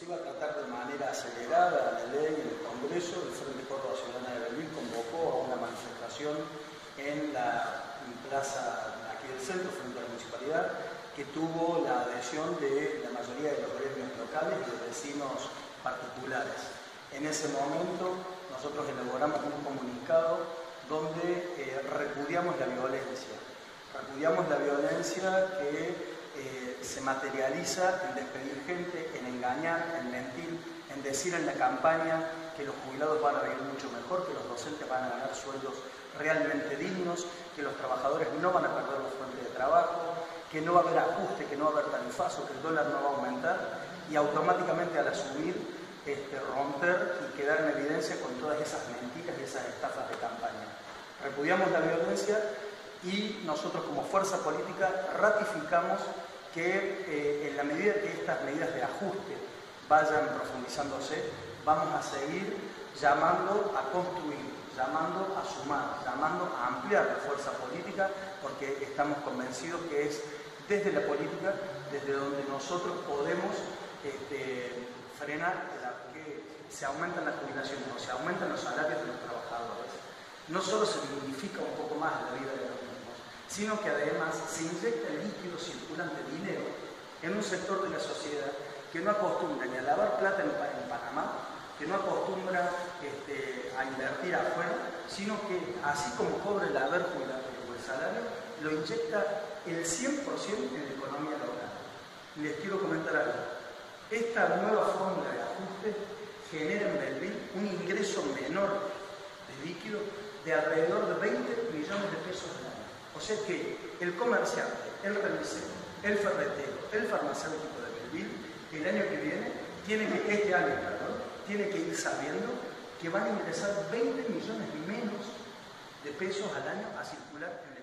se iba a tratar de manera acelerada la ley en el Congreso, el Frente Córdoba Ciudadana de Berlín convocó a una manifestación en la plaza aquí del centro, frente a la municipalidad, que tuvo la adhesión de la mayoría de los gremios locales y de vecinos particulares. En ese momento nosotros elaboramos un comunicado donde eh, repudiamos la violencia. Repudiamos la violencia que eh, se materializa en despedir gente, en engañar, en mentir, en decir en la campaña que los jubilados van a vivir mucho mejor, que los docentes van a ganar sueldos realmente dignos, que los trabajadores no van a perder la fuente de trabajo, que no va a haber ajuste, que no va a haber tarifazo, que el dólar no va a aumentar y automáticamente al asumir este, romper y quedar en evidencia con todas esas mentiras y esas estafas de campaña. Repudiamos la violencia y nosotros como fuerza política ratificamos que eh, en la medida que estas medidas de ajuste vayan profundizándose, vamos a seguir llamando a construir, llamando a sumar, llamando a ampliar la fuerza política, porque estamos convencidos que es desde la política, desde donde nosotros podemos este, frenar que se aumentan las jubilaciones o se aumentan los salarios de los trabajadores. No solo se dignifica un poco más la vida de los sino que además se inyecta el líquido circulante, dinero, en un sector de la sociedad que no acostumbra ni a lavar plata en, Panamá, que no acostumbra este, a invertir afuera, sino que así como cobra haber jubilado o el salario, lo inyecta el 100% en la economía local. Les quiero comentar algo. Esta nueva fórmula de ajuste genera en Belville un ingreso menor de líquido de alrededor de 20 millones de pesos al año. O sea que el comerciante, el remisero, el ferretero, el farmacéutico de Belville, el año que viene, tiene que, este año, perdón, tiene que ir sabiendo que van a ingresar 20 millones menos de pesos al año a circular en economía.